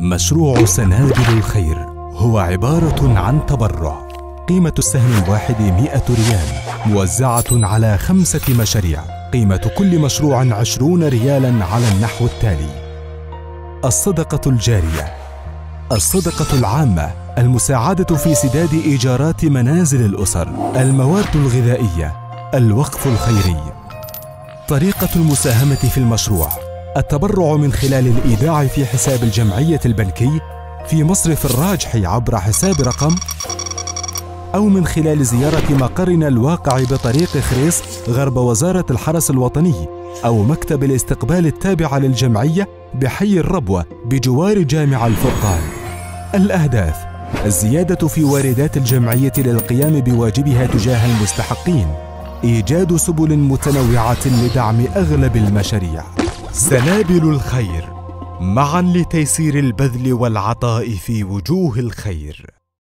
مشروع سنابل الخير. هو عبارة عن تبرع. قيمة السهم الواحد مئة ريال. موزعة على خمسة مشاريع. قيمة كل مشروع عشرون ريالا على النحو التالي. الصدقة الجارية. الصدقة العامة. المساعدة في سداد إيجارات منازل الأسر. المواد الغذائية. الوقف الخيري. طريقة المساهمة في المشروع. التبرع من خلال الإيداع في حساب الجمعية البنكي في مصرف الراجح عبر حساب رقم أو من خلال زيارة مقرنا الواقع بطريق خريص غرب وزارة الحرس الوطني أو مكتب الاستقبال التابع للجمعية بحي الربوة بجوار جامع الفرقان. الأهداف: الزيادة في واردات الجمعية للقيام بواجبها تجاه المستحقين. إيجاد سبل متنوعة لدعم أغلب المشاريع. سنابل الخير معا لتيسير البذل والعطاء في وجوه الخير.